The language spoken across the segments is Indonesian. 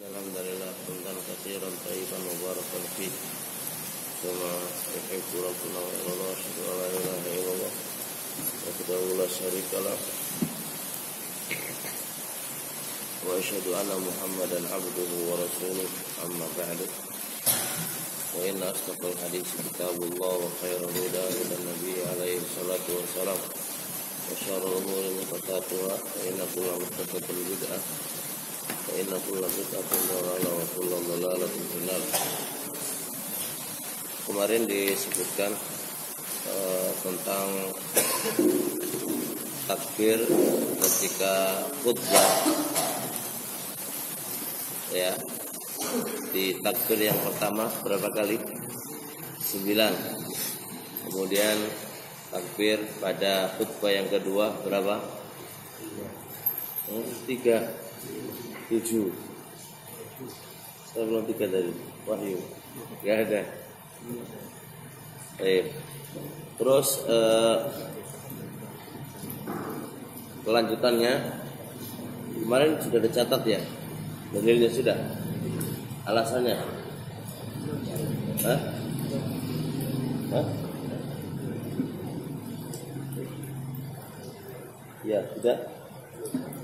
الحمد لله حمدا كثيرا طيبا مباركا فيه. كما يحب ربنا ويرضى أشهد أن لا إله إلا الله وحده لا شريك له وأشهد أن محمدا عبده ورسوله. أما بعد وان أصدق الحديث كتاب الله وخير الهدى إلى النبي عليه الصلاة والسلام وشر الأمور محدثاتها فإن كل محدثة بدعة فإن كل بدعة ضلالة wa kullu dhalalatin finnar. Kemarin disebutkan uh, tentang takbir ketika khutbah ya di takbir yang pertama berapa kali? Sembilan. Kemudian takbir pada khutbah yang kedua berapa? Hmm, tiga tujuh. Saya belum tiga tadi. Wahyu. Nggak ada. Baik. terus eh, kelanjutannya. Kemarin sudah dicatat ya? Dalilnya sudah? Alasannya? Hah? Hah? ya tidak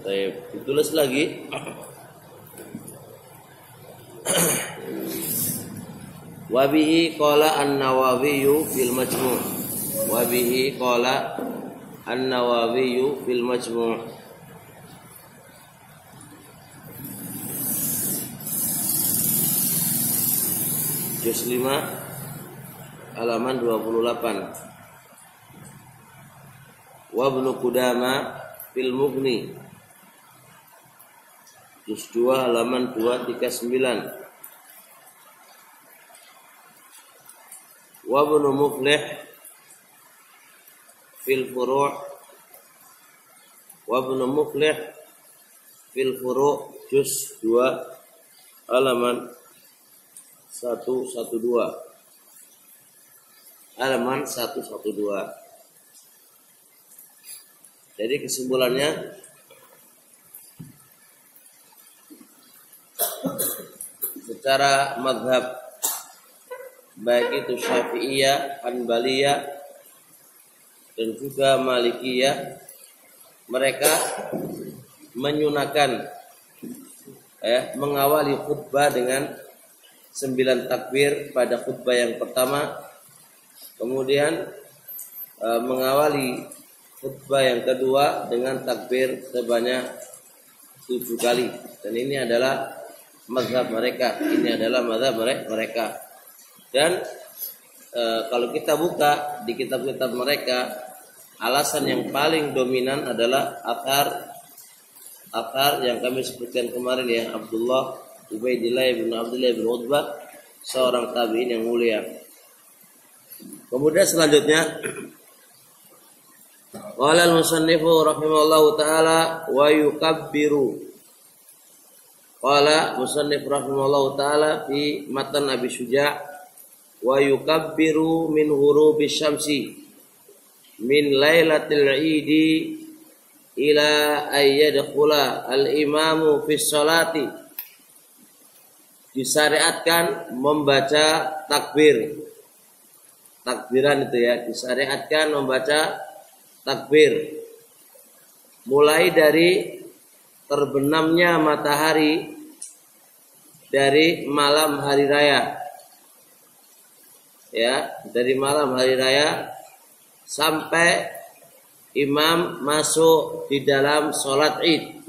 Baik, ditulis lagi Wabihi qala an-Nawawi fil Majmu' Wabihi qala an-Nawawi fil Majmu' Juz 5 halaman 28 Wa ibnu Qudama fil Mughni. Juz 2 halaman 239 وابن مفلح في الفروع وابن مفلح في الفروع juz 2 halaman 112 halaman 112 jadi kesimpulannya secara madhab baik itu Syafi'iyah, Hanbaliyah dan juga Malikiyah mereka menyunakan eh, mengawali khutbah dengan sembilan takbir pada khutbah yang pertama. Kemudian eh, mengawali khutbah yang kedua dengan takbir sebanyak tujuh kali. Dan ini adalah mazhab mereka. Ini adalah mazhab mereka dan e, kalau kita buka di kitab-kitab mereka, alasan yang paling dominan adalah akar akar yang kami sebutkan kemarin ya Abdullah Ubaidillah bin Abdullah bin Utbah seorang tabi'in yang mulia. Kemudian selanjutnya Qala al-musannifu rahimahullahu taala wa yukabbiru. Qala musannif rahimahullahu taala fi matan Abi Syuja' wa yukabbiru min hurubi syamsi min lailatil idi ila ayyadkhula al imamu fi salati disyariatkan membaca takbir. Takbiran itu ya disyariatkan membaca takbir. Mulai dari terbenamnya matahari dari malam hari raya ya dari malam hari raya sampai imam masuk di dalam sholat id.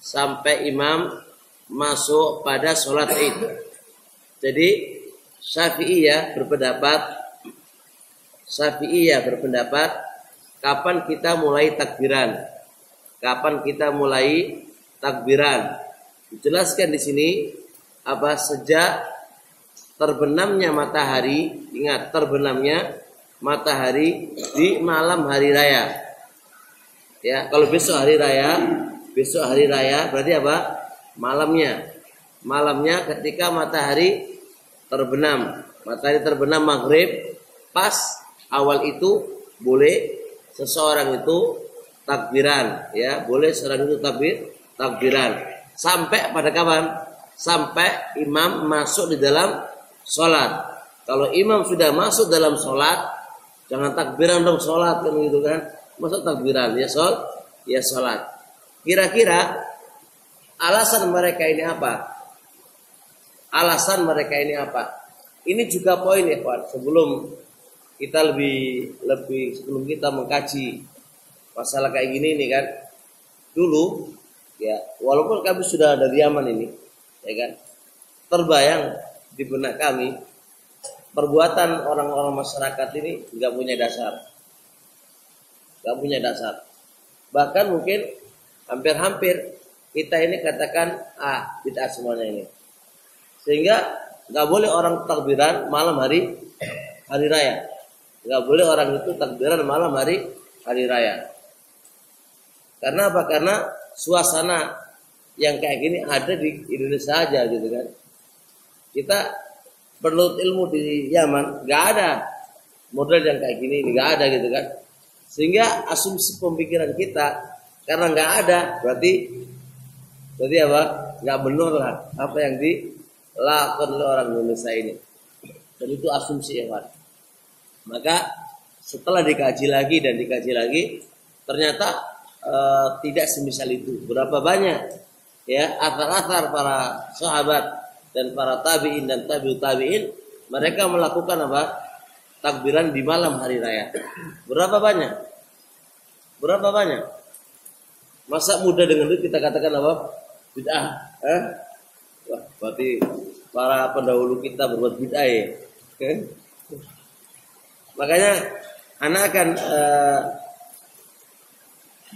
Sampai imam masuk pada sholat id. Jadi Syafi'iyah berpendapat Syafi'iyah berpendapat kapan kita mulai takbiran? Kapan kita mulai takbiran? Dijelaskan di sini apa sejak terbenamnya matahari, ingat terbenamnya matahari di malam hari raya. Ya, kalau besok hari raya, besok hari raya berarti apa? Malamnya. Malamnya ketika matahari terbenam. Matahari terbenam maghrib, pas awal itu boleh seseorang itu takbiran, ya, boleh seorang itu takbir, takbiran. Sampai pada kapan? sampai imam masuk di dalam sholat. Kalau imam sudah masuk dalam sholat, jangan takbiran dong sholat kan gitu kan. Masuk takbiran ya sholat, ya sholat. Kira-kira alasan mereka ini apa? Alasan mereka ini apa? Ini juga poin ya Pak. Sebelum kita lebih lebih sebelum kita mengkaji masalah kayak gini nih kan, dulu ya walaupun kami sudah dari Yaman ini, ya kan, terbayang di benak kami perbuatan orang-orang masyarakat ini nggak punya dasar, nggak punya dasar. Bahkan mungkin hampir-hampir kita ini katakan ah bid'ah semuanya ini. Sehingga nggak boleh orang takbiran malam hari hari raya. Nggak boleh orang itu takbiran malam hari hari raya. Karena apa? Karena suasana yang kayak gini ada di Indonesia aja gitu kan. Kita perlu ilmu di Yaman. Nggak ada model yang kayak gini nggak ada gitu kan. Sehingga asumsi pemikiran kita karena nggak ada berarti berarti apa? Nggak benar lah apa yang dilakukan oleh orang Indonesia ini. Dan itu asumsi ya Pak maka setelah dikaji lagi dan dikaji lagi ternyata e, tidak semisal itu. Berapa banyak ya asar-asar para sahabat dan para tabiin dan tabiut tabiin mereka melakukan apa? Takbiran di malam hari raya. Berapa banyak? Berapa banyak? Masa muda dengan itu kita katakan apa? Bid'ah. Eh? Wah, berarti para pendahulu kita berbuat bid'ah ya. Eh? Makanya anak akan uh,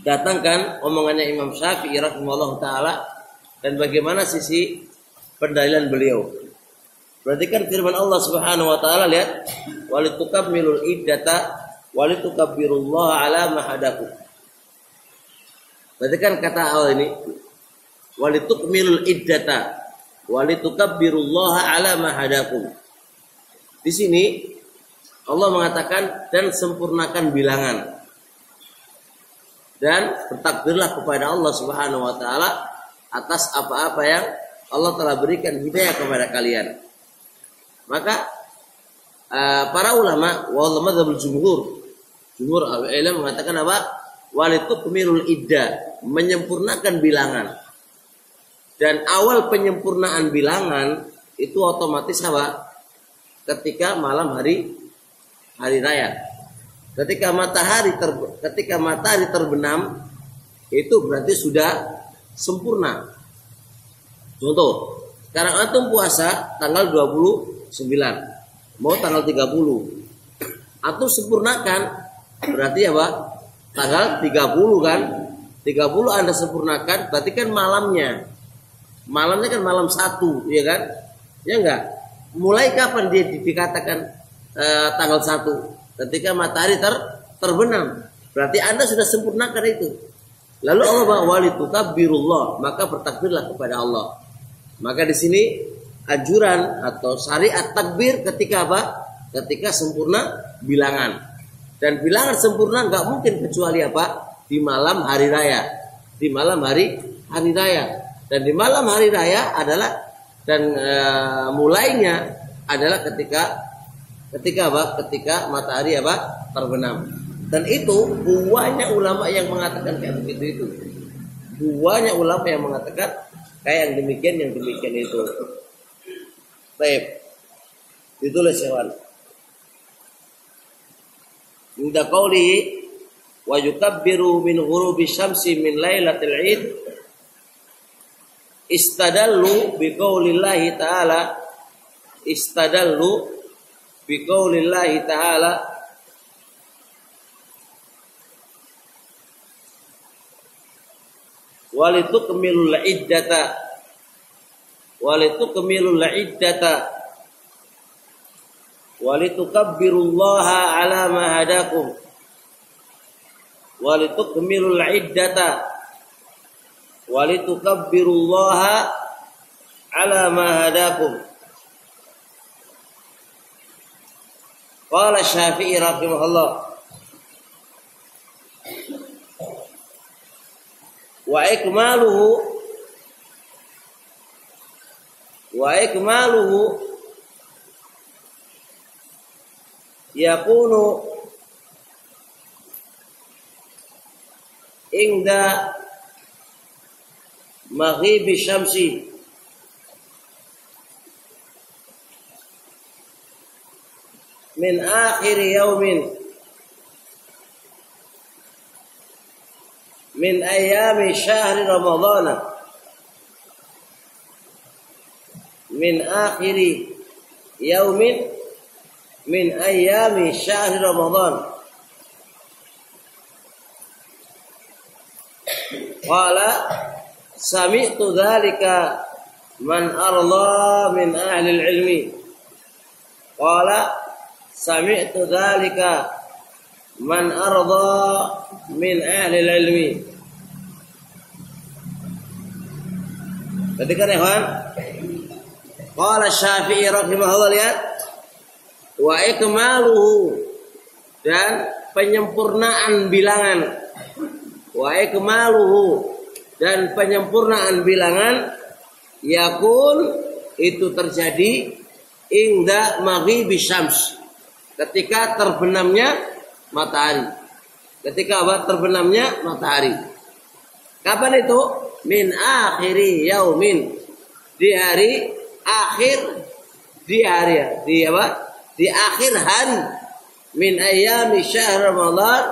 datangkan omongannya Imam Syafi'i rahimahullah taala dan bagaimana sisi pendalilan beliau. Berarti kan firman Allah Subhanahu wa taala lihat walitukabbilul iddata walitukabbirullah ala mahadakum. Berarti kan kata Allah ini walitukmilul iddata walitukabbirullah ala mahadakum. Di sini Allah mengatakan dan sempurnakan bilangan. Dan bertakbirlah kepada Allah Subhanahu wa taala atas apa-apa yang Allah telah berikan hidayah kepada kalian. Maka uh, para ulama wal madzhabul jumhur jumhur ulama mengatakan apa? Walitukmirul iddah, menyempurnakan bilangan. Dan awal penyempurnaan bilangan itu otomatis apa? Ketika malam hari hari raya. Ketika matahari ter, ketika matahari terbenam itu berarti sudah sempurna Contoh, sekarang antum puasa tanggal 29, mau tanggal 30. Antum sempurnakan berarti apa? Tanggal 30 kan? 30 Anda sempurnakan berarti kan malamnya. Malamnya kan malam satu, ya kan? Ya enggak? Mulai kapan dia dikatakan eh, tanggal 1? Ketika matahari ter terbenam. Berarti Anda sudah sempurnakan itu. Lalu Allah wali tukabbirullah, maka bertakbirlah kepada Allah. Maka di sini anjuran atau syariat takbir ketika apa? Ketika sempurna bilangan. Dan bilangan sempurna nggak mungkin kecuali apa? Di malam hari raya. Di malam hari hari raya. Dan di malam hari raya adalah dan e, mulainya adalah ketika ketika apa? Ketika matahari apa? terbenam. Dan itu banyak ulama yang mengatakan kayak begitu itu. Banyak ulama yang mengatakan kayak yang demikian yang demikian itu. Baik. Ditulis hewan Inda qawli wa yukabbiru min ghurubi syamsi min lailatul id istadallu bi qaulillahi ta'ala istadallu bi qaulillahi ta'ala walitukmilul iddata walitukmilul iddata walitukabbirullaha ala ma hadakum. Walitukmilul iddata walitukabbirullaha ala ma hadakum. Qala Syafi'i rahimahullah wa ikmaluhu wa ikmaluhu yakunu. Ingda maghibi syamsi. Min akhir yaumin min ayami syahri ramadhana min akhiri yaumin min ayami syahr Ramadan. Qala sami'tu dzalika man arda min ahli ilmi. Qala sami'tu dzalika man arda min ahli ilmi. Ketika ikhwan. Qala Syafi'i rahimahullah lihat. Wa ikmaluhu dan penyempurnaan bilangan. Wa ikmaluhu dan penyempurnaan bilangan yakun itu terjadi ingda maghribi syams. Ketika terbenamnya matahari ketika apa terbenamnya matahari kapan itu min akhiri yaumin di hari akhir di hari di apa? Di akhir hari min ayami syahr Ramadan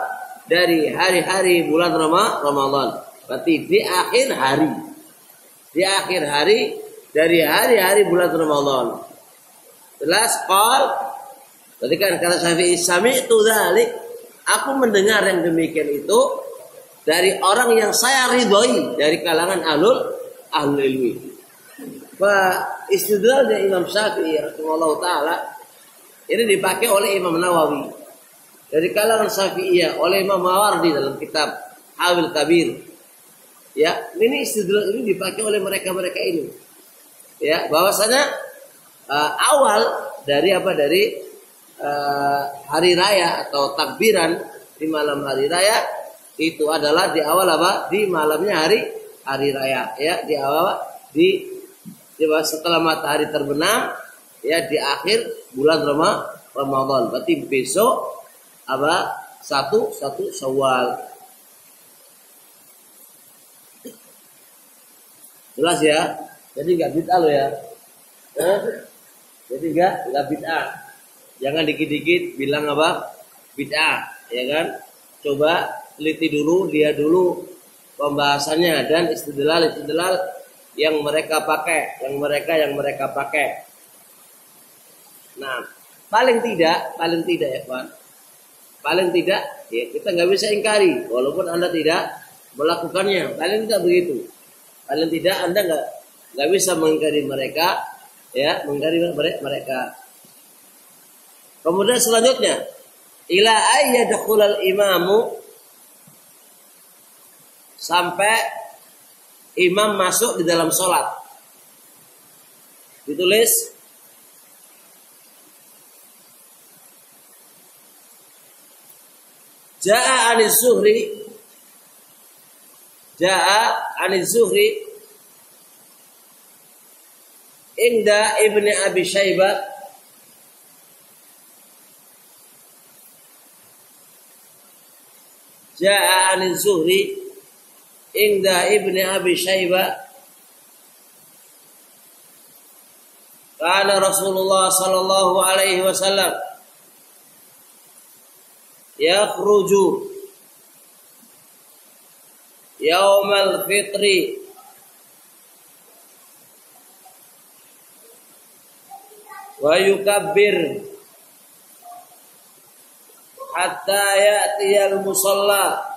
dari hari-hari bulan Ramadan. Berarti di akhir hari. Di akhir hari dari hari-hari bulan Ramadan. Jelas qal ketika kata Syafi'i sami itu dalik aku mendengar yang demikian itu dari orang yang saya ridhoi dari kalangan ahlul ahlul ilmi. Fa istidlalnya Imam Syafi'i rahimahullah taala ini dipakai oleh Imam Nawawi dari kalangan Syafi'iyah oleh Imam Mawardi dalam kitab Awil Kabir. Ya, ini istidlal ini dipakai oleh mereka-mereka ini. Ya, bahwasanya uh, awal dari apa dari uh, hari raya atau takbiran di malam hari raya itu adalah di awal apa? Di malamnya hari hari raya ya, di awal di setelah matahari terbenam ya di akhir bulan Ramadan. Berarti besok apa? Satu satu Syawal. Jelas ya? Jadi nggak bid'ah lo ya. Eh? Jadi nggak nggak bid'ah. Jangan dikit-dikit bilang apa? Bid'ah, ya kan? Coba teliti dulu, dia dulu pembahasannya dan istidlal istidlal yang mereka pakai, yang mereka yang mereka pakai. Nah, paling tidak, paling tidak ya Pak, paling tidak ya kita nggak bisa ingkari, walaupun anda tidak melakukannya, paling tidak begitu. Paling tidak anda nggak nggak bisa mengingkari mereka, ya mengingkari mereka. Kemudian selanjutnya, ila ayyadkhulal imamu sampai imam masuk di dalam sholat. Ditulis Ja'a aniz zuhri Ja'a aniz zuhri Inda ibni Abi Syaibah Ja'a aniz zuhri inda ibni Abi Shaybah kana Rasulullah sallallahu alaihi wasallam yakhruju yaumal fitri wa yukabbir hatta ya'tiyal musalla.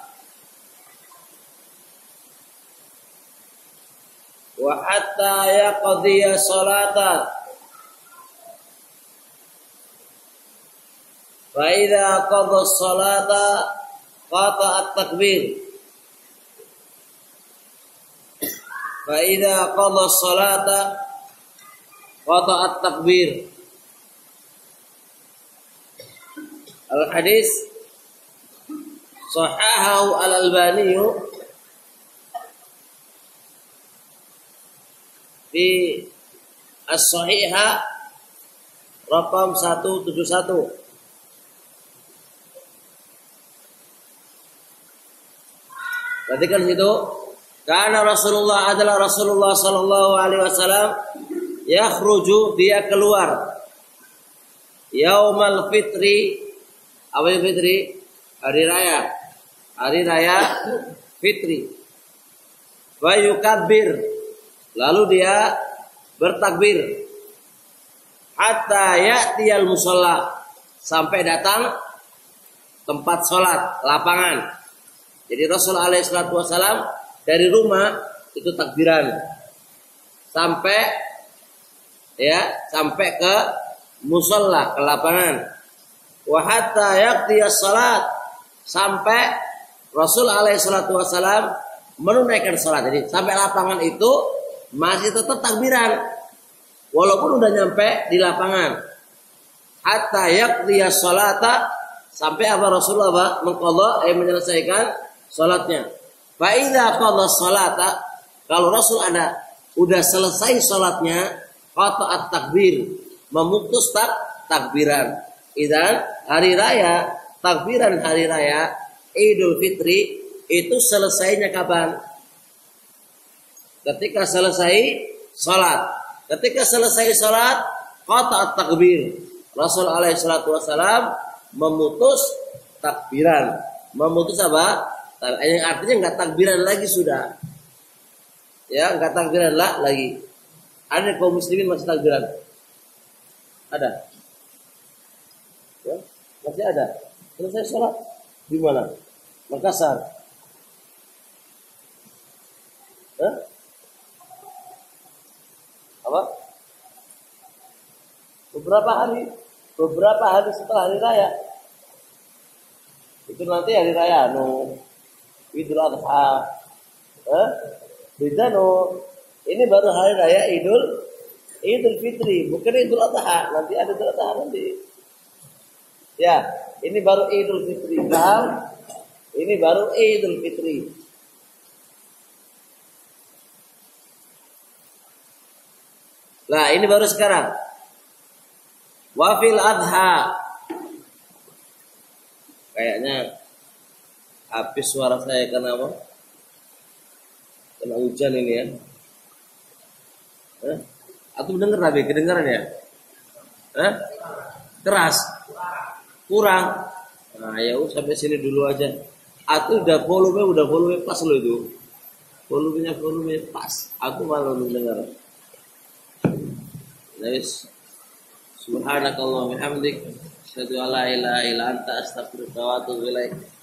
Wa hatta yaqdiya salata. Fa idza qada salata qata at-takbir. Fa idza qada salata qata at-takbir Al-hadis sahahahu al-Albani di As-Sahihah Rakam 171 Perhatikan situ. Karena Rasulullah adalah Rasulullah Sallallahu Alaihi Wasallam yakhruju dia keluar. Yaumal fitri apa fitri? Hari raya. Hari raya fitri. Wa yukabbir lalu dia bertakbir. Hatta ya'tiyal musalla. Sampai datang tempat sholat lapangan. Jadi Rasulullah alaihi dari rumah itu takbiran. Sampai ya sampai ke musola ke lapangan wa hatta yaqtiyas salat sampai Rasul alaihi salatu wasalam menunaikan salat. Jadi sampai lapangan itu masih tetap takbiran walaupun udah nyampe di lapangan. Hatta yaqtiyas salata sampai apa Rasulullah apa? mengqadha eh menyelesaikan salatnya. Fa idza qadha salata kalau Rasul ada udah selesai salatnya kata at-takbir memutus tak takbiran. Idan hari raya takbiran hari raya Idul Fitri itu selesainya kapan? Ketika selesai salat. Ketika selesai salat kata at-takbir. Rasul alaihi salatu wasalam memutus takbiran. Memutus apa? Yang artinya nggak takbiran lagi sudah. Ya, nggak takbiran lah lagi. Ada kaum muslimin masih takbiran? Ada. Masih ada. Selesai sholat di mana? Makassar. Hah? Apa? Beberapa hari, beberapa hari setelah hari raya. Itu nanti hari raya, no Idul Adha. Eh? Beda no. Ini baru hari raya Idul Idul Fitri, bukan Idul Adha. Nanti ada Idul Adha nanti. Ya, ini baru Idul Fitri. Paham? Ini baru Idul Fitri. Nah, ini baru sekarang. Wafil adha. Kayaknya habis suara saya karena apa? Kena hujan ini ya. Eh? Atau dengar tapi kedengaran ya? Eh? Keras? Kurang? Nah ya udah sampai sini dulu aja. Atau udah volume udah volume pas loh itu. Volumenya volume pas. Aku malah mendengar. Guys, Subhanakallah bihamdik. Asyhadu an la ilaha illa anta astaghfiruka wa ilaik.